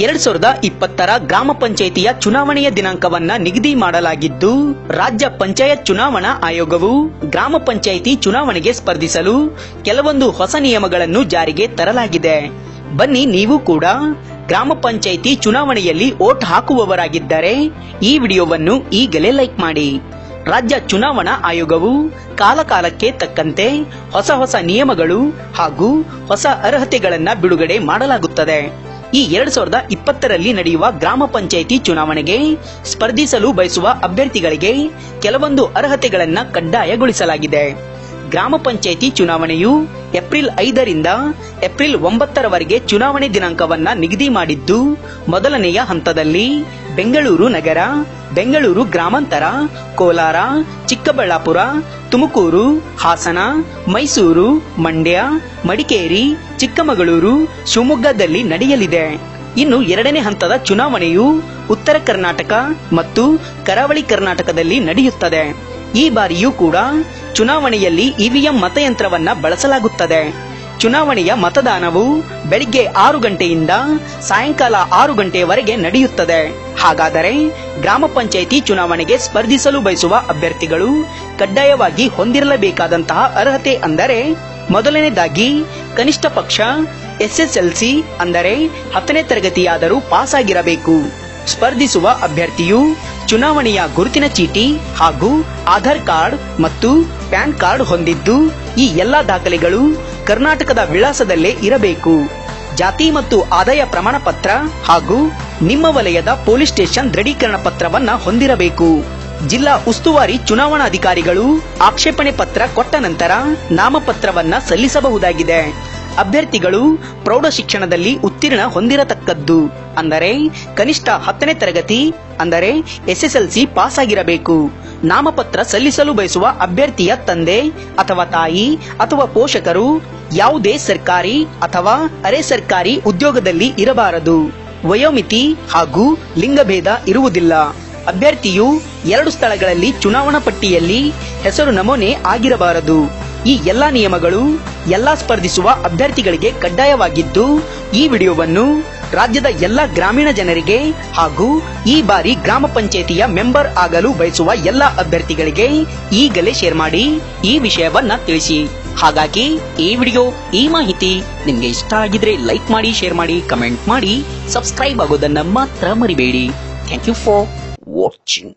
ಎರಡ್ ಸಾವಿರದ ಇಪ್ಪತ್ತರ ಗ್ರಾಮ ಪಂಚಾಯಿತಿಯ ಚುನಾವಣೆಯ ದಿನಾಂಕವನ್ನ ನಿಗದಿ ಮಾಡಲಾಗಿದ್ದು, ರಾಜ್ಯ ಪಂಚಾಯತ್ ಚುನಾವಣಾ ಆಯೋಗವು ಗ್ರಾಮ ಪಂಚಾಯಿತಿ ಚುನಾವಣೆಗೆ ಸ್ಪರ್ಧಿಸಲು ಕೆಲವೊಂದು ಹೊಸ ನಿಯಮಗಳನ್ನು ಜಾರಿಗೆ ತರಲಾಗಿದೆ. ಬನ್ನಿ ನೀವು ಕೂಡ ಗ್ರಾಮ ಪಂಚಾಯಿತಿ ಚುನಾವಣೆಯಲ್ಲಿ ಓಟ್ ಹಾಕುವವರಾಗಿದ್ದರೆ ಈ ವಿಡಿಯೋವನ್ನು ಈಗಲೇ ಲೈಕ್ ಮಾಡಿ. ರಾಜ್ಯ ಚುನಾವಣಾ ಆಯೋಗವು ಕಾಲಕಾಲಕ್ಕೆ ತಕ್ಕಂತೆ ಹೊಸ ಹೊಸ ನಿಯಮಗಳು ಹಾಗೂ ಹೊಸ ಅರ್ಹತೆಗಳನ್ನು ಬಿಡುಗಡೆ ಮಾಡಲಾಗುತ್ತದೆ. ಈ ಎರಡ್ ಸಾವಿರದ ಇಪ್ಪತ್ತರಲ್ಲಿ ನಡೆಯುವ ಗ್ರಾಮ ಪಂಚಾಯಿತಿ ಚುನಾವಣೆಗೆ ಸ್ಪರ್ಧಿಸಲು ಬಯಸುವ ಅಭ್ಯರ್ಥಿಗಳಿಗೆ ಕೆಲವೊಂದು ಅರ್ಹತೆಗಳನ್ನು ಕಡ್ಡಾಯಗೊಳಿಸಲಾಗಿದೆ. ಗ್ರಾಮ ಪಂಚಾಯಿತಿ ಚುನಾವಣೆಯು ಏಪ್ರಿಲ್ ಐದರಿಂದ ಏಪ್ರಿಲ್ ಒಂಬತ್ತರವರೆಗೆ ಚುನಾವಣೆ ದಿನಾಂಕವನ್ನ ನಿಗದಿ ಮಾಡಿದ್ದು, ಮೊದಲನೆಯ ಹಂತದಲ್ಲಿ ಬೆಂಗಳೂರು ನಗರ, ಬೆಂಗಳೂರು ಗ್ರಾಮಾಂತರ, ಕೋಲಾರ, ಚಿಕ್ಕಬಳ್ಳಾಪುರ, ತುಮಕೂರು, ಹಾಸನ, ಮೈಸೂರು, ಮಂಡ್ಯ, ಮಡಿಕೇರಿ, ಚಿಕ್ಕಮಗಳೂರು, ಶಿವಮೊಗ್ಗದಲ್ಲಿ ನಡೆಯಲಿದೆ. ಇನ್ನು ಎರಡನೇ ಹಂತದ ಚುನಾವಣೆಯು ಉತ್ತರ ಕರ್ನಾಟಕ ಮತ್ತು ಕರಾವಳಿ ಕರ್ನಾಟಕದಲ್ಲಿ ನಡೆಯುತ್ತದೆ. ಈ ಬಾರಿಯೂ ಕೂಡ ಚುನಾವಣೆಯಲ್ಲಿ ಇವಿಎಂ ಮತಯಂತ್ರವನ್ನ ಬಳಸಲಾಗುತ್ತದೆ. ಚುನಾವಣೆಯ ಮತದಾನವು ಬೆಳಿಗ್ಗೆ ಆರು ಗಂಟೆಯಿಂದ ಸಾಯಂಕಾಲ ಆರು ಗಂಟೆಯವರೆಗೆ ನಡೆಯುತ್ತದೆ. ಹಾಗಾದರೆ ಗ್ರಾಮ ಪಂಚಾಯಿತಿ ಚುನಾವಣೆಗೆ ಸ್ಪರ್ಧಿಸಲು ಬಯಸುವ ಅಭ್ಯರ್ಥಿಗಳು ಕಡ್ಡಾಯವಾಗಿ ಹೊಂದಿರಲೇಬೇಕಾದಂತಹ ಅರ್ಹತೆ ಅಂದರೆ ಮೊದಲನೇದಾಗಿ ಕನಿಷ್ಠ ಪಕ್ಷ ಎಸ್ಎಸ್ಎಲ್ಸಿ ಅಂದರೆ ಹತ್ತನೇ ತರಗತಿಯಾದರೂ ಪಾಸ್ ಆಗಿರಬೇಕು ಸ್ಪರ್ಧಿಸುವ ಅಭ್ಯರ್ಥಿಯು ಚುನಾವಣೆಯ ಗುರುತಿನ ಚೀಟಿ ಹಾಗೂ ಆಧಾರ್ ಕಾರ್ಡ್ ಮತ್ತು ಪ್ಯಾನ್ ಕಾರ್ಡ್ ಹೊಂದಿದ್ದು ಈ ಎಲ್ಲಾ ದಾಖಲೆಗಳು ಕರ್ನಾಟಕದ ವಿಳಾಸದಲ್ಲೇ ಇರಬೇಕು. ಜಾತಿ ಮತ್ತು ಆದಾಯ ಪ್ರಮಾಣ ಪತ್ರ ಹಾಗೂ ನಿಮ್ಮ ವಲಯದ ಪೊಲೀಸ್ ಸ್ಟೇಷನ್ ದೃಢೀಕರಣ ಪತ್ರವನ್ನ ಹೊಂದಿರಬೇಕು. ಜಿಲ್ಲಾ ಉಸ್ತುವಾರಿ ಚುನಾವಣಾಧಿಕಾರಿಗಳು ಆಕ್ಷೇಪಣೆ ಪತ್ರ ಕೊಟ್ಟ ನಂತರ ನಾಮಪತ್ರವನ್ನ ಸಲ್ಲಿಸಬಹುದಾಗಿದೆ. ಅಭ್ಯರ್ಥಿಗಳು ಪ್ರೌಢ ಶಿಕ್ಷಣದಲ್ಲಿ ಉತ್ತೀರ್ಣ ಹೊಂದಿರತಕ್ಕದ್ದು. ಅಂದರೆ ಕನಿಷ್ಠ ಹತ್ತನೇ ತರಗತಿ, ಅಂದರೆ ಎಸ್ಎಸ್ಎಲ್ಸಿ ಪಾಸ್ ಆಗಿರಬೇಕು ನಾಮಪತ್ರ ಸಲ್ಲಿಸಲು ಬಯಸುವ ಅಭ್ಯರ್ಥಿಯ ತಂದೆ ಅಥವಾ ತಾಯಿ ಅಥವಾ ಪೋಷಕರು ಯಾವುದೇ ಸರ್ಕಾರಿ ಅಥವಾ ಅರೆ ಸರ್ಕಾರಿ ಉದ್ಯೋಗದಲ್ಲಿ ಇರಬಾರದು. ವಯೋಮಿತಿ ಹಾಗೂ ಲಿಂಗಭೇದ ಇರುವುದಿಲ್ಲ. ಅಭ್ಯರ್ಥಿಯು ಎರಡು ಸ್ಥಳಗಳಲ್ಲಿ ಚುನಾವಣಾ ಪಟ್ಟಿಯಲ್ಲಿ ಹೆಸರು ನಮೂನೆ ಆಗಿರಬಾರದು. ಈ ಎಲ್ಲಾ ನಿಯಮಗಳು ಎಲ್ಲಾ ಸ್ಪರ್ಧಿಸುವ ಅಭ್ಯರ್ಥಿಗಳಿಗೆ ಕಡ್ಡಾಯವಾಗಿದ್ದು, ಈ ವಿಡಿಯೋವನ್ನು ರಾಜ್ಯದ ಎಲ್ಲ ಗ್ರಾಮೀಣ ಜನರಿಗೆ ಹಾಗೂ ಈ ಬಾರಿ ಗ್ರಾಮ ಪಂಚಾಯಿತಿಯ ಮೆಂಬರ್ ಆಗಲು ಬಯಸುವ ಎಲ್ಲ ಅಭ್ಯರ್ಥಿಗಳಿಗೆ ಈಗಲೇ ಶೇರ್ ಮಾಡಿ, ಈ ವಿಷಯವನ್ನ ತಿಳಿಸಿ. ಹಾಗಾಗಿ ಈ ವಿಡಿಯೋ, ಈ ಮಾಹಿತಿ ನಿಮ್ಗೆ ಇಷ್ಟ ಆಗಿದ್ರೆ ಲೈಕ್ ಮಾಡಿ, ಶೇರ್ ಮಾಡಿ, ಕಮೆಂಟ್ ಮಾಡಿ, ಸಬ್ಸ್ಕ್ರೈಬ್ ಆಗೋದನ್ನ ಮಾತ್ರ ಮರಿಬೇಡಿ. Thank you for watching